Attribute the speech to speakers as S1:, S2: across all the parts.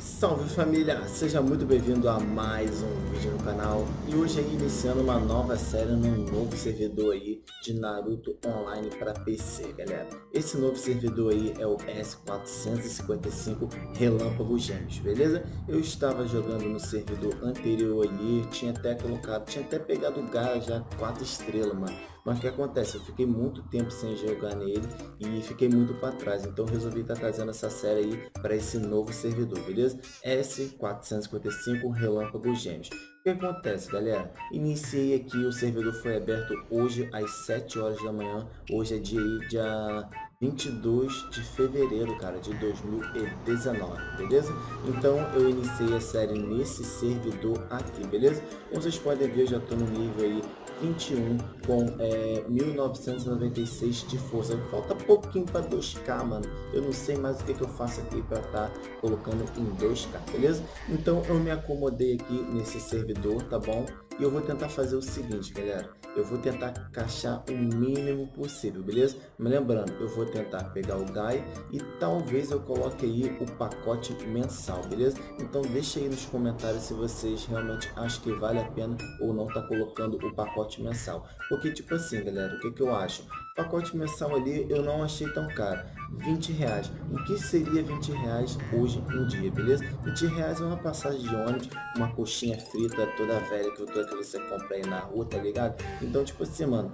S1: Salve família, seja muito bem-vindo a mais um vídeo no canal e hoje aí iniciando uma nova série num novo servidor aí de Naruto Online para PC, galera. Esse novo servidor aí é o S455 Relâmpago Gêmeos, beleza? Eu estava jogando no servidor anterior aí, tinha até colocado, tinha até pegado o Gara já 4 estrelas, mano. Mas o que acontece? Eu fiquei muito tempo sem jogar nele e fiquei muito para trás, então resolvi estar tá trazendo essa série aí para esse novo servidor, beleza? S455 Relâmpago Gêmeos. O que acontece, galera? Iniciei aqui, o servidor foi aberto hoje às 7 horas da manhã. Hoje é dia, dia 22 de fevereiro, cara, de 2019, beleza? Então eu iniciei a série nesse servidor aqui, beleza? Como vocês podem ver, eu já estou no nível aí 21 com é, 1996 de força. Falta pouquinho para 2k, mano. Eu não sei mais o que, que eu faço aqui para estar tá colocando em 2k, beleza? Então eu me acomodei aqui nesse servidor, tá bom? E eu vou tentar fazer o seguinte, galera. Eu vou tentar encaixar o mínimo possível, beleza? Mas lembrando, eu vou tentar pegar o DAI e talvez eu coloque aí o pacote mensal, beleza? Então deixa aí nos comentários se vocês realmente acham que vale a pena ou não tá colocando o pacote mensal. Porque tipo assim, galera, o que, que eu acho? Pacote mensal ali eu não achei tão caro. 20 reais. O que seria 20 reais hoje em dia, beleza? 20 reais é uma passagem de ônibus, uma coxinha frita toda velha que, que você compra aí na rua, tá ligado? Então, tipo assim, mano,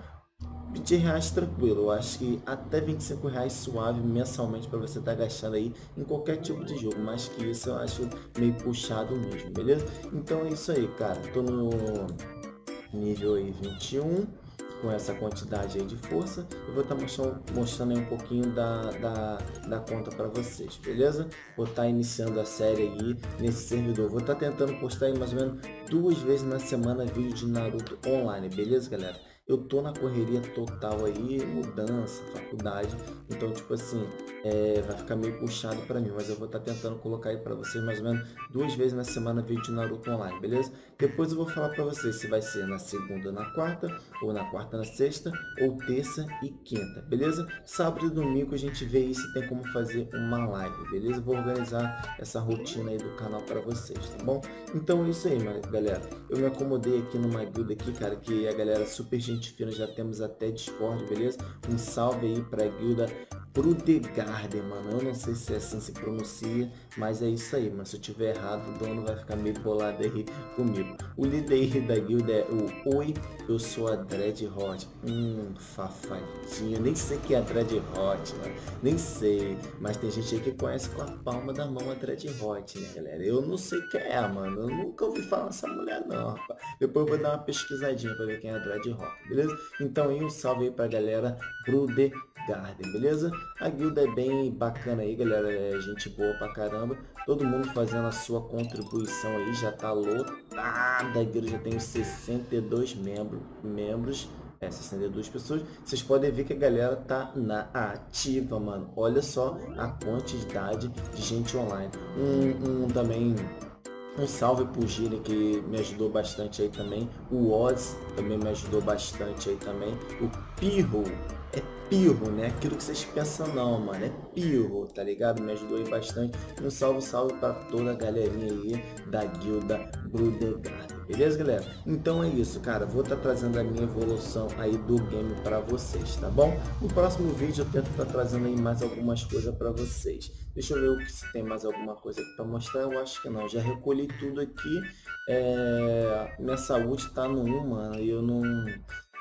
S1: 20 reais tranquilo, eu acho que até 25 reais suave mensalmente para você estar tá gastando aí em qualquer tipo de jogo, mais que isso eu acho meio puxado mesmo, beleza? Então é isso aí, cara, tô no nível aí 21 com essa quantidade aí de força, eu vou estar tá mostrando, aí um pouquinho da, da, da conta para vocês, beleza? Vou estar tá iniciando a série aí nesse servidor, vou estar tá tentando postar aí mais ou menos duas vezes na semana vídeo de Naruto online, beleza galera? Eu tô na correria total aí, mudança, faculdade, então tipo assim, é, vai ficar meio puxado para mim, mas eu vou estar tá tentando colocar aí para vocês mais ou menos duas vezes na semana vídeo de Naruto online, beleza? Depois eu vou falar para vocês se vai ser na segunda na quarta, ou na quarta na sexta, ou terça e quinta, beleza? Sábado e domingo a gente vê aí se tem como fazer uma live, beleza? Vou organizar essa rotina aí do canal para vocês, tá bom? Então é isso aí, galera. Eu me acomodei aqui numa guilda aqui, cara, que a galera super gentil gente fina, já temos até Discord, beleza? Um salve aí pra guilda Prudegarden, mano. Eu não sei se é assim se pronuncia, mas é isso aí, mano. Se eu tiver errado, o dono vai ficar meio bolado aí comigo. O líder da guilda é o Oi, eu sou a Dread Hot. Hum, fafadinho. Nem sei que é a Dread Hot, mano. Nem sei. Mas tem gente aí que conhece com a palma da mão a Dread Hot, né, galera? Eu não sei quem é, mano. Eu nunca ouvi falar dessa mulher, não, rapaz. Depois eu vou dar uma pesquisadinha pra ver quem é a Dread Hot, beleza? Então aí um salve aí pra galera Prudegarden. Garden, beleza? A guilda é bem bacana aí, galera, é gente boa pra caramba. Todo mundo fazendo a sua contribuição aí, já tá lotada. A guilda já tem 62 membros, membros, é, 62 pessoas. Vocês podem ver que a galera tá na ativa, mano. Olha só a quantidade de gente online. Um, um também um salve pro Gira que me ajudou bastante aí também. O Oz também me ajudou bastante aí também. O Pirro é pirro, né? Aquilo que vocês pensam não, mano. É pirro, tá ligado? Me ajudou aí bastante. Um salve, salve pra toda a galerinha aí da guilda Brudegard. Beleza, galera? Então é isso, cara. Vou estar tá trazendo a minha evolução aí do game para vocês, tá bom? No próximo vídeo eu tento estar tá trazendo aí mais algumas coisas para vocês. Deixa eu ver se tem mais alguma coisa aqui para mostrar. Eu acho que não. Já recolhi tudo aqui. É... Minha saúde tá no 1, mano. E eu não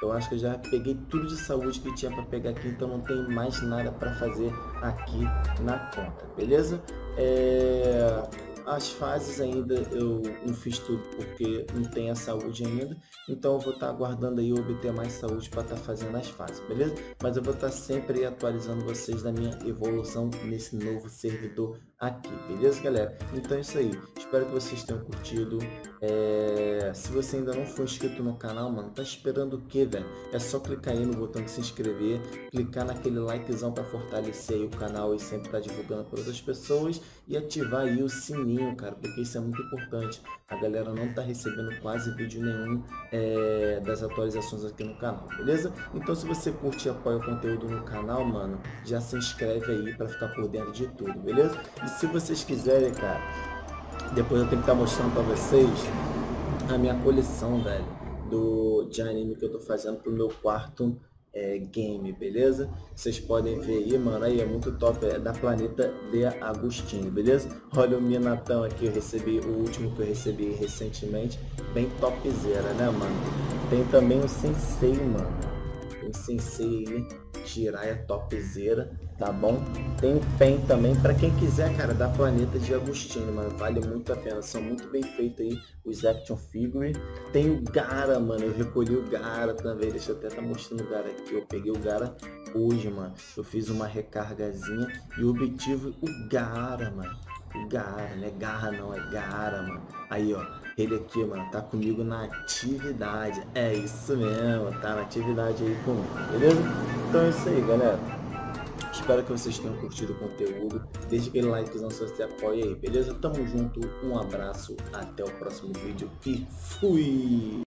S1: eu acho que eu já peguei tudo de saúde que tinha para pegar aqui, então não tem mais nada para fazer aqui na conta, beleza? É... As fases ainda eu não fiz tudo porque não tem a saúde ainda, então eu vou estar tá aguardando aí obter mais saúde para estar tá fazendo as fases, beleza? Mas eu vou estar tá sempre atualizando vocês da minha evolução nesse novo servidor aqui, beleza galera? Então é isso aí, espero que vocês tenham curtido, é... se você ainda não for inscrito no canal, mano, tá esperando o que, velho? É só clicar aí no botão de se inscrever, clicar naquele likezão para fortalecer o canal e sempre tá divulgando para outras pessoas e ativar aí o sininho, cara, porque isso é muito importante, a galera não tá recebendo quase vídeo nenhum é... das atualizações aqui no canal, beleza? Então se você curte e apoia o conteúdo no canal, mano, já se inscreve aí para ficar por dentro de tudo, beleza? E se vocês quiserem, cara, Depois eu tenho que estar tá mostrando pra vocês a minha coleção, velho, do, de anime que eu tô fazendo pro meu quarto é, game, beleza? Vocês podem ver aí, mano, aí é muito top, é da Planeta de Agostinho, beleza? Olha o Minatão aqui, eu recebi, o último que eu recebi recentemente, bem topzera, né, mano? Tem também o Sensei, mano, o Sensei aí, Jiraiya topzera, tá bom? Tem o PEN também, para quem quiser, cara, da Planeta de Agostinho, mano, vale muito a pena, são muito bem feitos aí os action figure. Tem o Gara, mano, eu recolhi o Gara também, deixa eu até tá mostrando o Gara aqui, eu peguei o Gara hoje, mano, eu fiz uma recargazinha e obtive o Gara, mano, o Gara, não é Garra não, é Gara, mano, aí ó, ele aqui, mano, tá comigo na atividade. É isso mesmo, tá na atividade aí comigo, beleza? Então é isso aí, galera. Espero que vocês tenham curtido o conteúdo. Deixe aquele likezão se você apoia aí, beleza? Tamo junto, um abraço, até o próximo vídeo e fui!